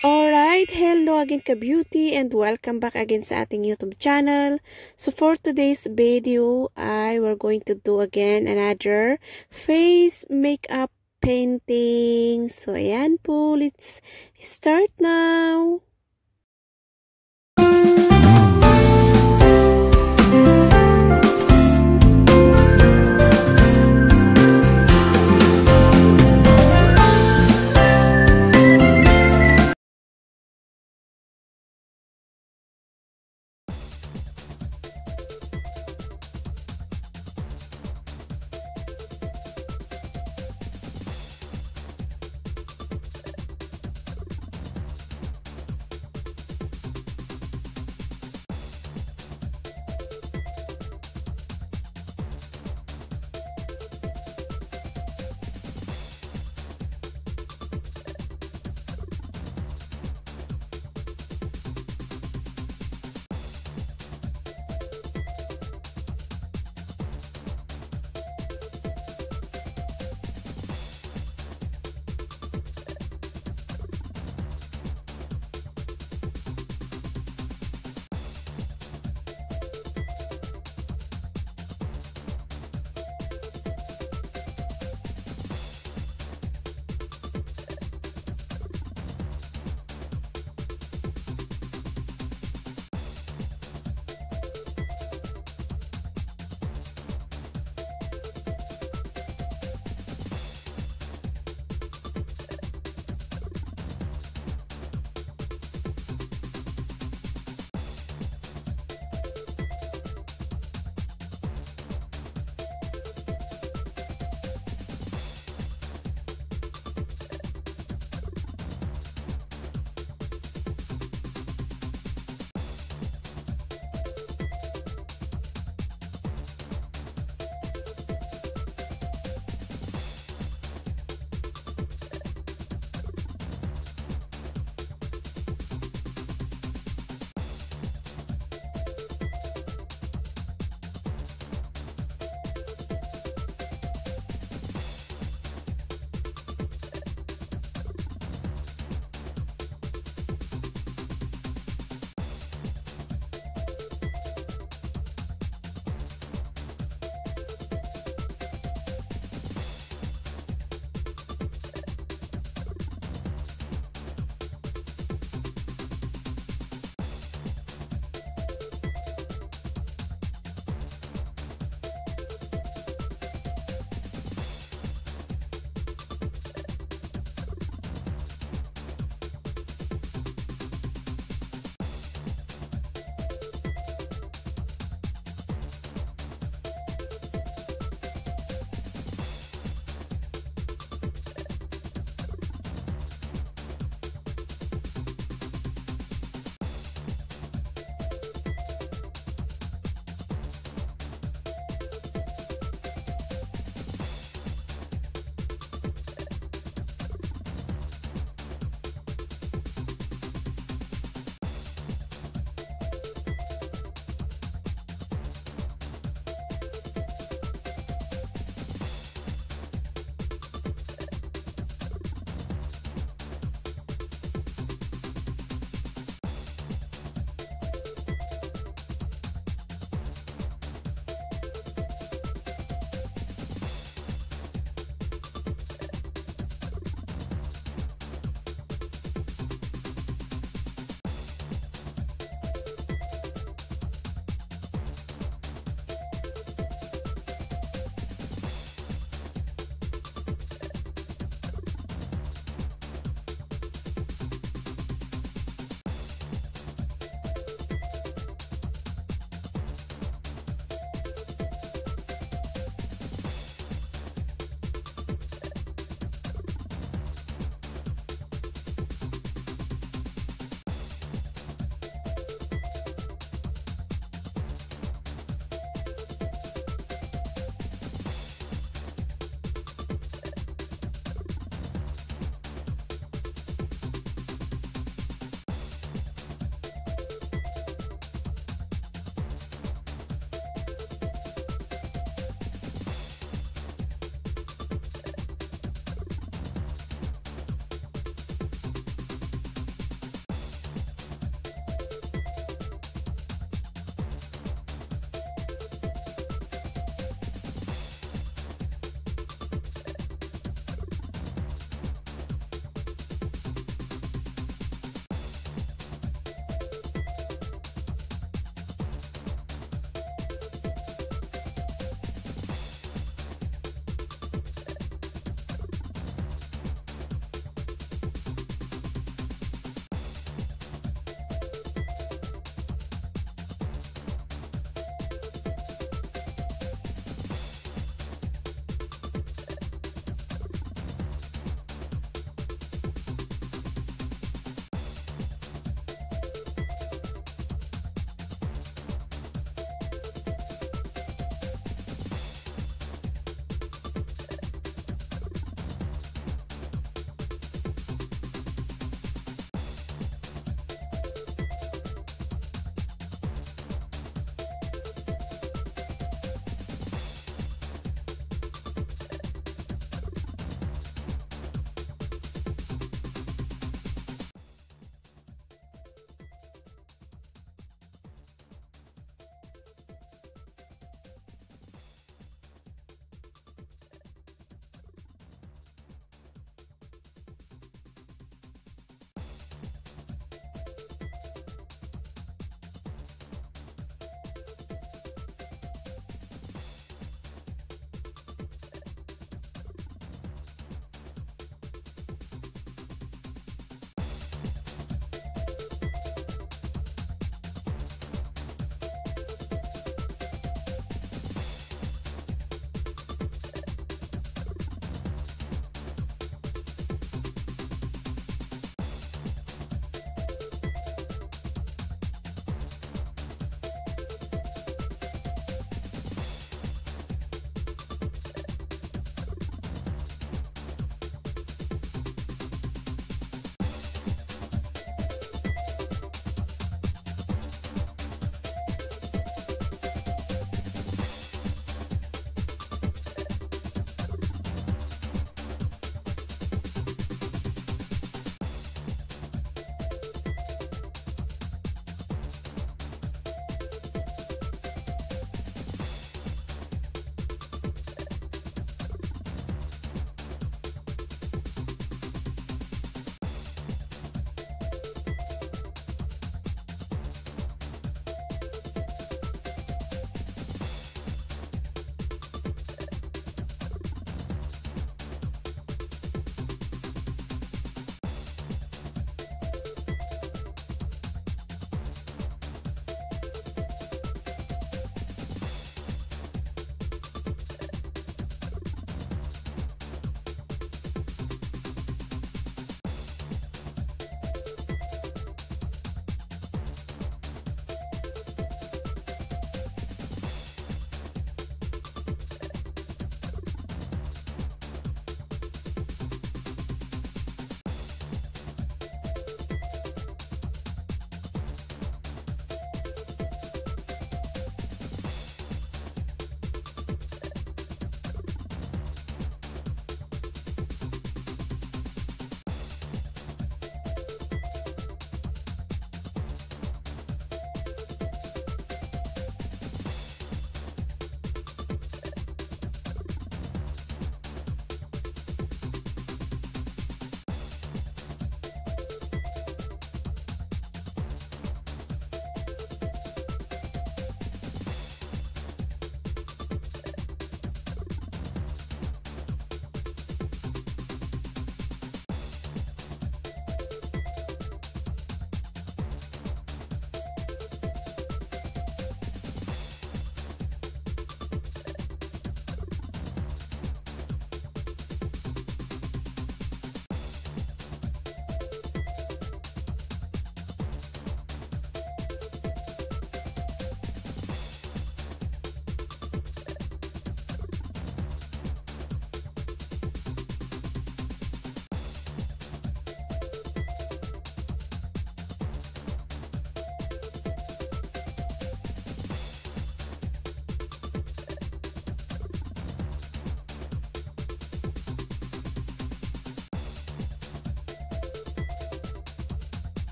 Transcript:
Alright, hello again ka-beauty and welcome back again sa ating YouTube channel. So for today's video, I we're going to do again another face makeup painting. So ayan po, let's start now.